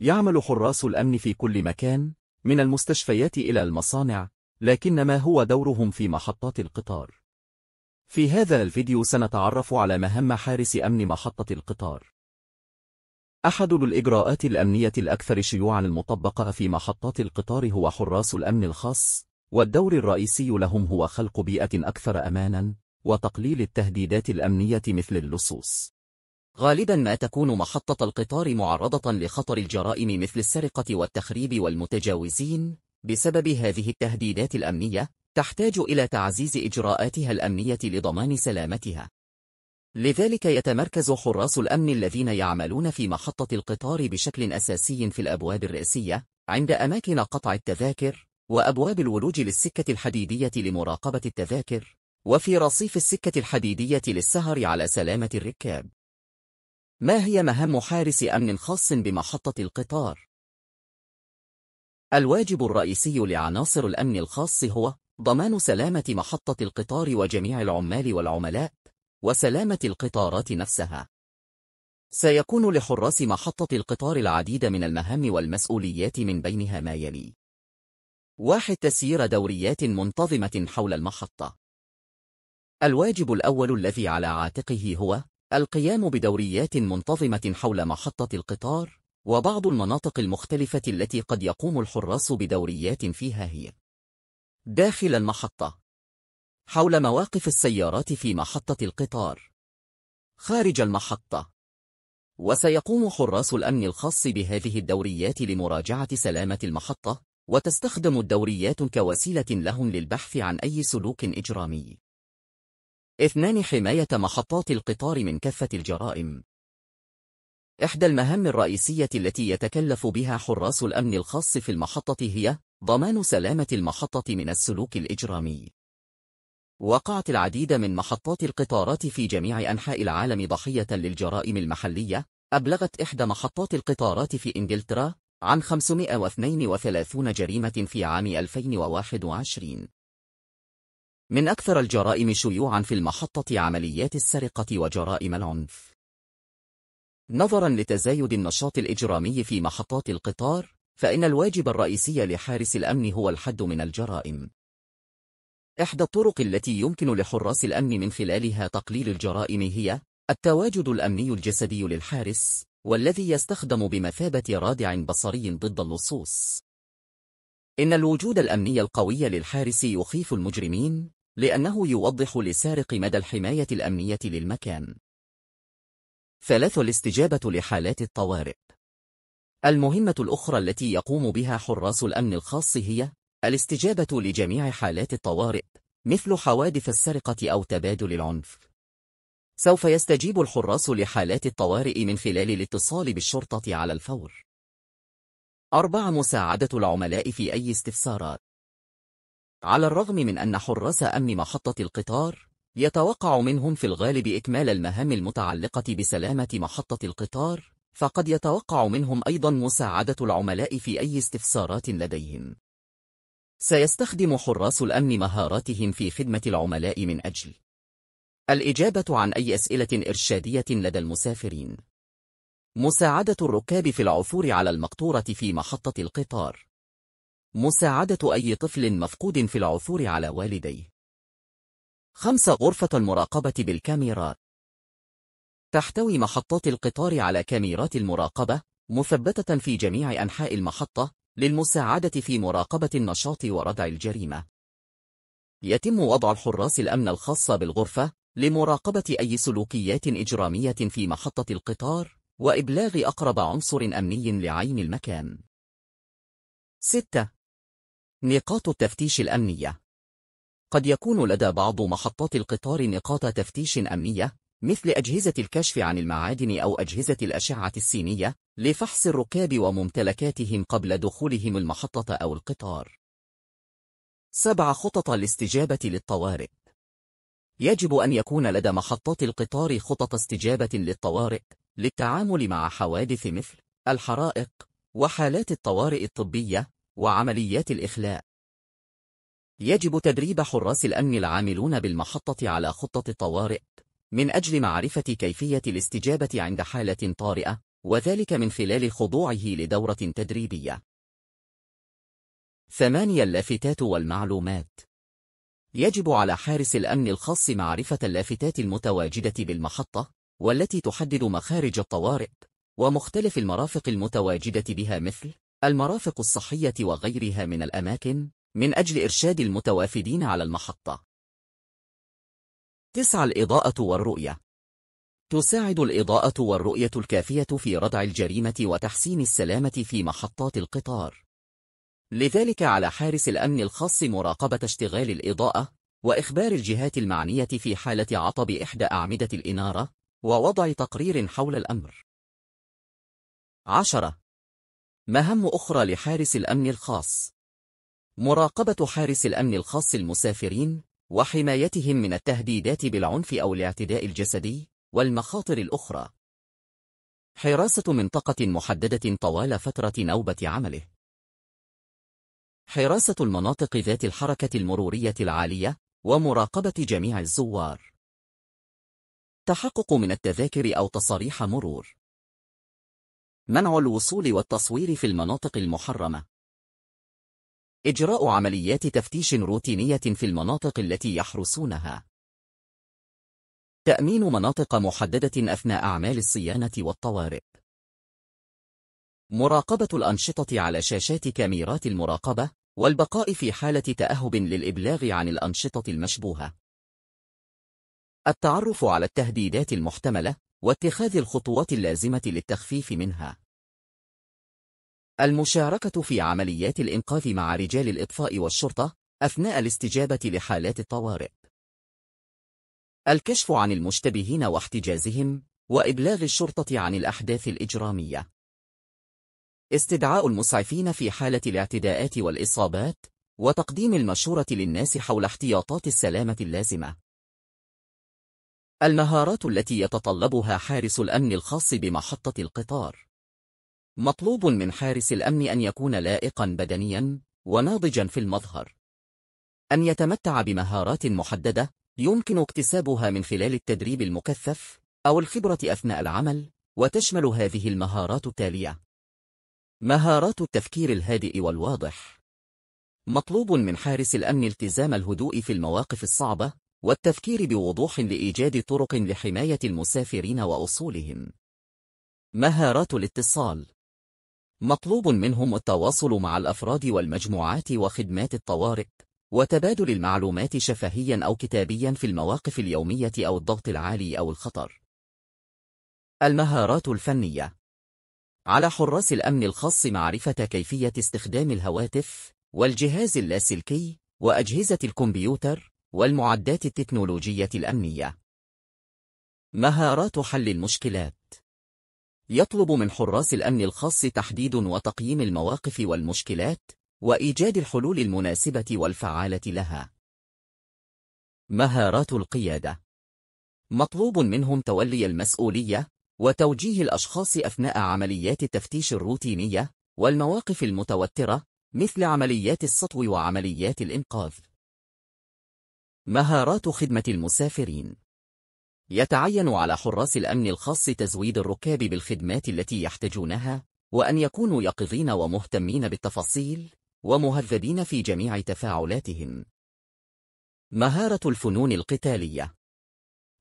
يعمل حراس الأمن في كل مكان من المستشفيات إلى المصانع لكن ما هو دورهم في محطات القطار؟ في هذا الفيديو سنتعرف على مهام حارس أمن محطة القطار أحد الإجراءات الأمنية الأكثر شيوعا المطبقة في محطات القطار هو حراس الأمن الخاص والدور الرئيسي لهم هو خلق بيئة أكثر أمانا وتقليل التهديدات الأمنية مثل اللصوص غالبا ما تكون محطة القطار معرضة لخطر الجرائم مثل السرقة والتخريب والمتجاوزين. بسبب هذه التهديدات الأمنية تحتاج إلى تعزيز إجراءاتها الأمنية لضمان سلامتها. لذلك يتمركز حراس الأمن الذين يعملون في محطة القطار بشكل أساسي في الأبواب الرئيسية عند أماكن قطع التذاكر وأبواب الولوج للسكة الحديدية لمراقبة التذاكر وفي رصيف السكة الحديدية للسهر على سلامة الركاب. ما هي مهام حارس أمن خاص بمحطة القطار؟ الواجب الرئيسي لعناصر الأمن الخاص هو ضمان سلامة محطة القطار وجميع العمال والعملاء وسلامة القطارات نفسها. سيكون لحراس محطة القطار العديد من المهام والمسؤوليات من بينها ما يلي. واحد تسيير دوريات منتظمة حول المحطة. الواجب الأول الذي على عاتقه هو القيام بدوريات منتظمة حول محطة القطار وبعض المناطق المختلفة التي قد يقوم الحراس بدوريات فيها هي. داخل المحطة. حول مواقف السيارات في محطة القطار. خارج المحطة. وسيقوم حراس الأمن الخاص بهذه الدوريات لمراجعة سلامة المحطة وتستخدم الدوريات كوسيلة لهم للبحث عن أي سلوك إجرامي. اثنان حماية محطات القطار من كافة الجرائم. إحدى المهام الرئيسية التي يتكلف بها حراس الأمن الخاص في المحطة هي ضمان سلامة المحطة من السلوك الإجرامي. وقعت العديد من محطات القطارات في جميع أنحاء العالم ضحية للجرائم المحلية. أبلغت إحدى محطات القطارات في إنجلترا عن 532 جريمة في عام 2021 من أكثر الجرائم شيوعا في المحطة عمليات السرقة وجرائم العنف. نظرا لتزايد النشاط الإجرامي في محطات القطار فإن الواجب الرئيسي لحارس الأمن هو الحد من الجرائم. إحدى الطرق التي يمكن لحراس الأمن من خلالها تقليل الجرائم هي التواجد الأمني الجسدي للحارس والذي يستخدم بمثابة رادع بصري ضد اللصوص. إن الوجود الأمني القوي للحارس يخيف المجرمين لأنه يوضح لسارق مدى الحماية الأمنية للمكان. ثلاث الاستجابة لحالات الطوارئ. المهمة الأخرى التي يقوم بها حراس الأمن الخاص هي الاستجابة لجميع حالات الطوارئ مثل حوادث السرقة أو تبادل العنف. سوف يستجيب الحراس لحالات الطوارئ من خلال الاتصال بالشرطة على الفور. أربع مساعدة العملاء في أي استفسارات. على الرغم من أن حراس أمن محطة القطار يتوقع منهم في الغالب إكمال المهام المتعلقة بسلامة محطة القطار فقد يتوقع منهم أيضا مساعدة العملاء في أي استفسارات لديهم. سيستخدم حراس الأمن مهاراتهم في خدمة العملاء من أجل الإجابة عن أي أسئلة إرشادية لدى المسافرين. مساعدة الركاب في العثور على المقطورة في محطة القطار. مساعدة أي طفل مفقود في العثور على والديه. خمسة غرفة المراقبة بالكاميرات تحتوي محطات القطار على كاميرات المراقبة مثبتة في جميع أنحاء المحطة للمساعدة في مراقبة النشاط وردع الجريمة. يتم وضع الحراس الأمن الخاصة بالغرفة لمراقبة أي سلوكيات إجرامية في محطة القطار وإبلاغ أقرب عنصر أمني لعين المكان. 6. نقاط التفتيش الأمنية قد يكون لدى بعض محطات القطار نقاط تفتيش أمنية مثل أجهزة الكشف عن المعادن أو أجهزة الأشعة السينية لفحص الركاب وممتلكاتهم قبل دخولهم المحطة أو القطار. سبع خطط الاستجابة للطوارئ يجب أن يكون لدى محطات القطار خطط استجابة للطوارئ للتعامل مع حوادث مثل الحرائق وحالات الطوارئ الطبية وعمليات الإخلاء. يجب تدريب حراس الأمن العاملون بالمحطة على خطة الطوارئ من أجل معرفة كيفية الاستجابة عند حالة طارئة وذلك من خلال خضوعه لدورة تدريبية. ثمانية اللافتات والمعلومات يجب على حارس الأمن الخاص معرفة اللافتات المتواجدة بالمحطة والتي تحدد مخارج الطوارئ ومختلف المرافق المتواجدة بها مثل المرافق الصحية وغيرها من الأماكن من أجل إرشاد المتوافدين على المحطة. تسعى الإضاءة والرؤية تساعد الإضاءة والرؤية الكافية في ردع الجريمة وتحسين السلامة في محطات القطار. لذلك على حارس الأمن الخاص مراقبة اشتغال الإضاءة وإخبار الجهات المعنية في حالة عطب إحدى أعمدة الإنارة ووضع تقرير حول الأمر. عشرة مهام أخرى لحارس الأمن الخاص؟ مراقبة حارس الأمن الخاص المسافرين وحمايتهم من التهديدات بالعنف أو الاعتداء الجسدي والمخاطر الأخرى. حراسة منطقة محددة طوال فترة نوبة عمله. حراسة المناطق ذات الحركة المرورية العالية ومراقبة جميع الزوار. تحقق من التذاكر أو تصاريح مرور. منع الوصول والتصوير في المناطق المحرمة. إجراء عمليات تفتيش روتينية في المناطق التي يحرسونها. تأمين مناطق محددة أثناء أعمال الصيانة والطوارئ. مراقبة الأنشطة على شاشات كاميرات المراقبة والبقاء في حالة تأهب للإبلاغ عن الأنشطة المشبوهة. التعرف على التهديدات المحتملة واتخاذ الخطوات اللازمة للتخفيف منها. المشاركة في عمليات الإنقاذ مع رجال الإطفاء والشرطة أثناء الاستجابة لحالات الطوارئ. الكشف عن المشتبهين واحتجازهم وإبلاغ الشرطة عن الأحداث الإجرامية. استدعاء المسعفين في حالة الاعتداءات والإصابات وتقديم المشورة للناس حول احتياطات السلامة اللازمة. المهارات التي يتطلبها حارس الأمن الخاص بمحطة القطار. مطلوب من حارس الأمن أن يكون لائقا بدنيا وناضجا في المظهر. أن يتمتع بمهارات محددة يمكن اكتسابها من خلال التدريب المكثف أو الخبرة أثناء العمل وتشمل هذه المهارات التالية. مهارات التفكير الهادئ والواضح. مطلوب من حارس الأمن التزام الهدوء في المواقف الصعبة والتفكير بوضوح لإيجاد طرق لحماية المسافرين وأصولهم. مهارات الاتصال. مطلوب منهم التواصل مع الأفراد والمجموعات وخدمات الطوارئ وتبادل المعلومات شفهيا أو كتابيا في المواقف اليومية أو الضغط العالي أو الخطر. المهارات الفنية. على حراس الأمن الخاص معرفة كيفية استخدام الهواتف والجهاز اللاسلكي وأجهزة الكمبيوتر والمعدات التكنولوجية الأمنية. مهارات حل المشكلات. يطلب من حراس الأمن الخاص تحديد وتقييم المواقف والمشكلات وإيجاد الحلول المناسبة والفعالة لها. مهارات القيادة. مطلوب منهم تولي المسؤولية وتوجيه الأشخاص أثناء عمليات التفتيش الروتينية والمواقف المتوترة مثل عمليات السطو وعمليات الإنقاذ. مهارات خدمة المسافرين. يتعين على حراس الأمن الخاص تزويد الركاب بالخدمات التي يحتاجونها وأن يكونوا يقظين ومهتمين بالتفاصيل ومهذبين في جميع تفاعلاتهم. مهارة الفنون القتالية.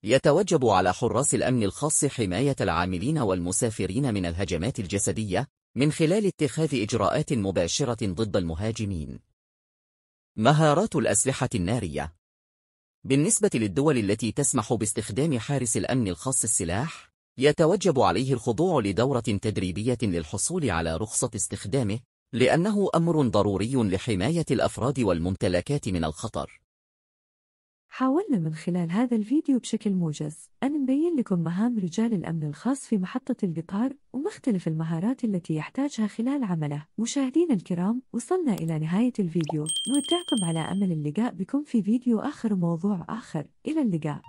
يتوجب على حراس الأمن الخاص حماية العاملين والمسافرين من الهجمات الجسدية من خلال اتخاذ إجراءات مباشرة ضد المهاجمين. مهارات الأسلحة النارية. بالنسبة للدول التي تسمح باستخدام حارس الأمن الخاص السلاح يتوجب عليه الخضوع لدورة تدريبية للحصول على رخصة استخدامه لأنه أمر ضروري لحماية الأفراد والممتلكات من الخطر. حاولنا من خلال هذا الفيديو بشكل موجز أن نبين لكم مهام رجال الأمن الخاص في محطة القطار ومختلف المهارات التي يحتاجها خلال عمله. مشاهدينا الكرام وصلنا إلى نهاية الفيديو. نودعكم على أمل اللقاء بكم في فيديو آخر وموضوع آخر. إلى اللقاء.